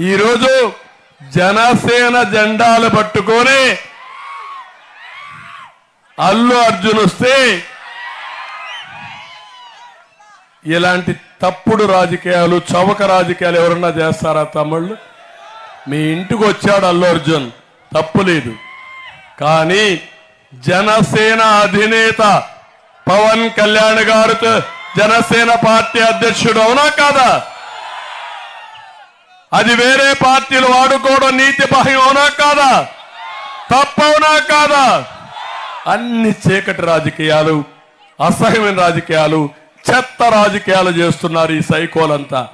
ఈరోజు జనసేన జెండాలు పట్టుకొని అల్లు అర్జున్ వస్తే ఇలాంటి తప్పుడు రాజకీయాలు చవక రాజకీయాలు ఎవరన్నా చేస్తారా తమ్ముళ్ళు? మీ ఇంటికి వచ్చాడు అల్లు అర్జున్. తప్పు లేదు. కానీ జనసేన అధినేత పవన్ కళ్యాణ్ గారితో జనసేన పార్టీ అధ్యక్షుడు అవునా కాదా? అది వేరే పార్టీలు వాడుకోవడం నీతి బాహ్యం అవునా కాదా? తప్పవునా కాదా? అన్ని చీకటి రాజకీయాలు అసహ్యమైన రాజకీయాలు చెత్త రాజకీయాలు చేస్తున్నారు ఈ సైకోలంతా.